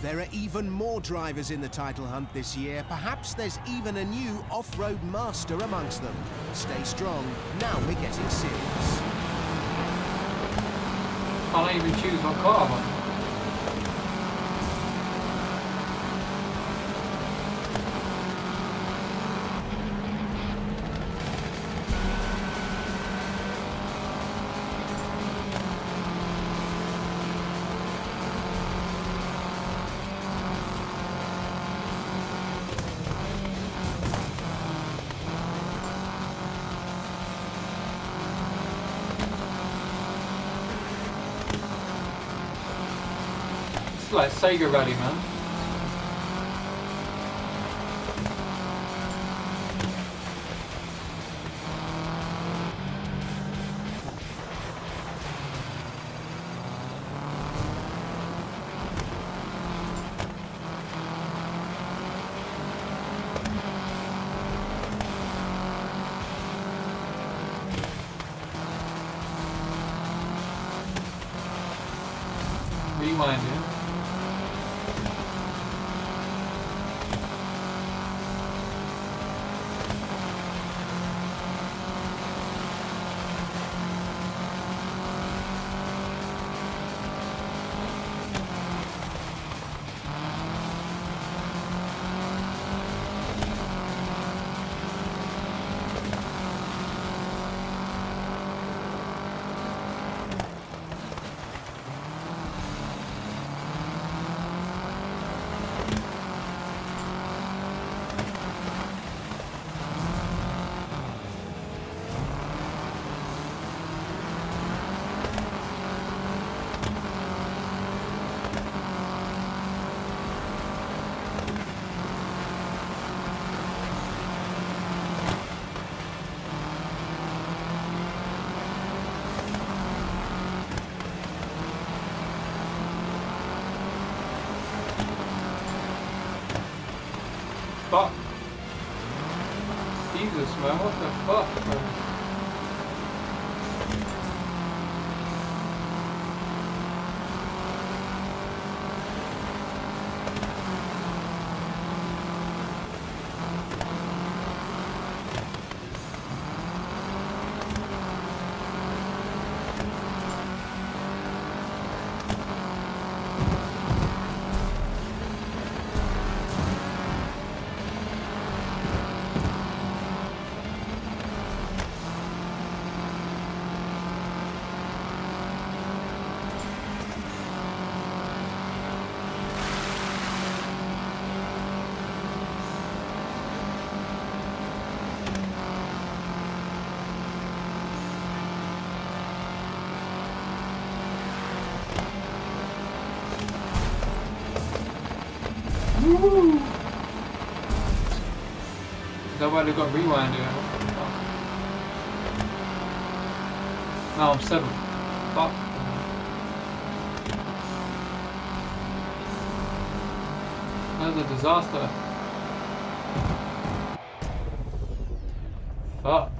There are even more drivers in the title hunt this year. Perhaps there's even a new off-road master amongst them. Stay strong. Now we're getting serious. Can't even choose what car It's like Sega Rally, man. Rewind it. Fuck. Jesus, man, what the fuck, man? Woo! Nobody got rewind here. No, I'm seven. Fuck. That's a disaster. Fuck.